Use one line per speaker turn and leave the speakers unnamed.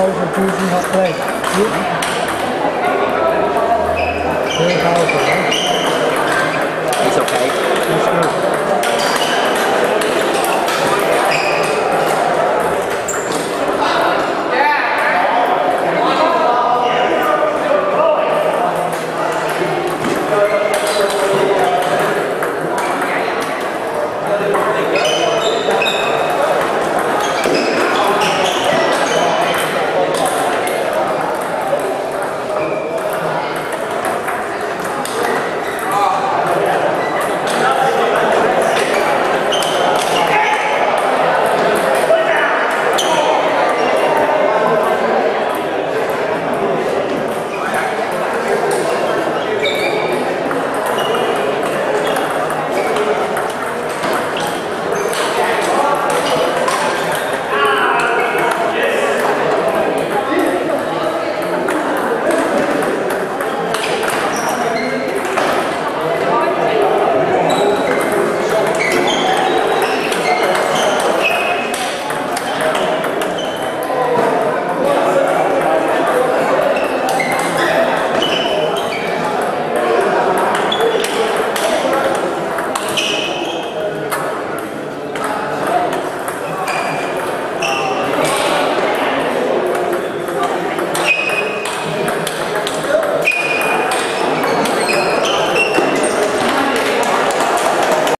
over duizend afleveringen. Heel houden.